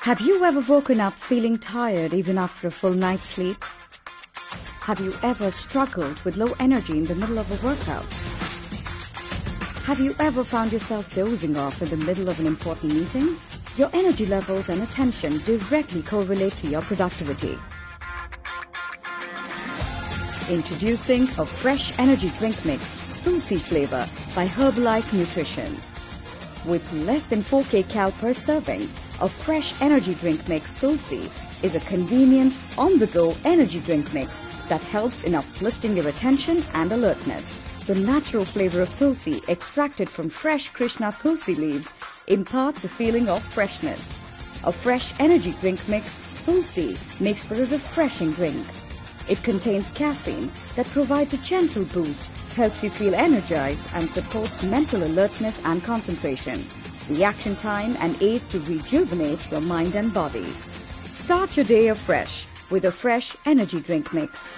Have you ever woken up feeling tired even after a full night's sleep? Have you ever struggled with low energy in the middle of a workout? Have you ever found yourself dozing off in the middle of an important meeting? Your energy levels and attention directly correlate to your productivity. Introducing Afresh energy drink mix, Tulsi flavor by Herbalife Nutrition. With less than 4 kcal per serving, Afresh energy drink mix Tulsi is a convenient, on-the-go energy drink mix that helps in uplifting your attention and alertness. The natural flavor of Tulsi extracted from fresh Krishna Tulsi leaves imparts a feeling of freshness. Afresh energy drink mix, Tulsi, makes for a refreshing drink. It contains caffeine that provides a gentle boost, helps you feel energized and supports mental alertness and concentration reaction time, and aids to rejuvenate your mind and body. Start your day afresh with Afresh energy drink mix.